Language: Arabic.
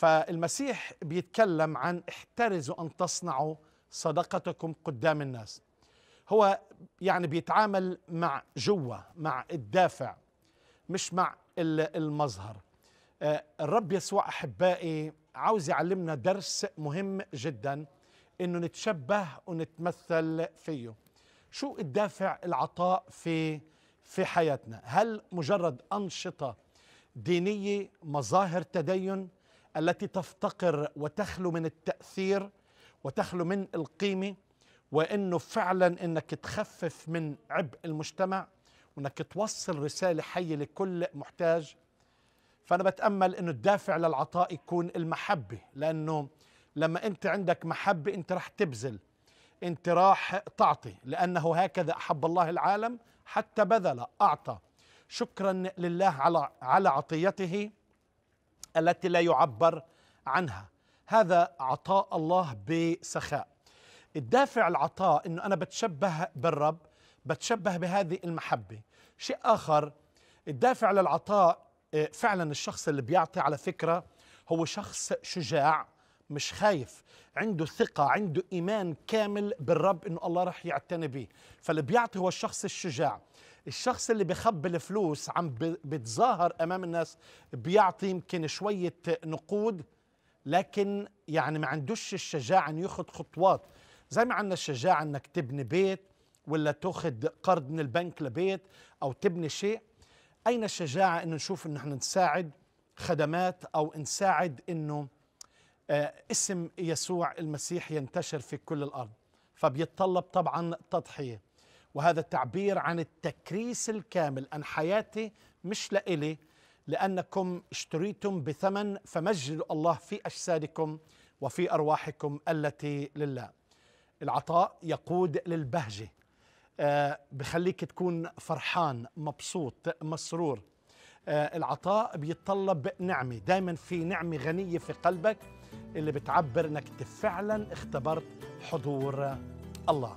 فالمسيح بيتكلم عن احترزوا أن تصنعوا صدقتكم قدام الناس. هو يعني بيتعامل مع جوا مع الدافع مش مع المظهر. آه، الرب يسوع أحبائي عاوز يعلمنا درس مهم جدا إنه نتشبه ونتمثل فيه. شو الدافع العطاء في في حياتنا؟ هل مجرد أنشطة دينية مظاهر تدين التي تفتقر وتخلو من التأثير وتخلو من القيمة وإنه فعلا إنك تخفف من عبء المجتمع وإنك توصل رسالة حية لكل محتاج. فأنا بتأمل إنه الدافع للعطاء يكون المحبة لأنه لما أنت عندك محبة أنت راح تبذل أنت راح تعطي لأنه هكذا أحب الله العالم حتى بذل أعطى. شكرا لله على على عطيته. التي لا يعبر عنها. هذا عطاء الله بسخاء. الدافع العطاء إنه أنا بتشبه بالرب بتشبه بهذه المحبة. شيء آخر الدافع للعطاء آه، فعلا الشخص اللي بيعطي على فكرة هو شخص شجاع مش خايف عنده ثقة عنده إيمان كامل بالرب إنه الله رح يعتني به فاللي بيعطي هو الشخص الشجاع. الشخص اللي بخبي الفلوس عم بتظاهر أمام الناس بيعطي يمكن شوية نقود لكن يعني ما عندوش الشجاعة إنه ياخذ خطوات. زي ما عندنا الشجاعة إنك تبني بيت ولا تاخذ قرض من البنك لبيت أو تبني شيء. أين الشجاعة إنه نشوف إنه إحنا نساعد خدمات أو نساعد آه، اسم يسوع المسيح ينتشر في كل الأرض فبيتطلب طبعا تضحية وهذا التعبير عن التكريس الكامل ان حياتي مش لإلي لأنكم اشتريتم بثمن فمجدوا الله في أجسادكم وفي أرواحكم التي لله. العطاء يقود للبهجة آه بخليك تكون فرحان مبسوط مسرور. آه العطاء بيتطلب نعمة. دائما في نعمة غنية في قلبك اللي بتعبر إنك فعلا اختبرت حضور الله.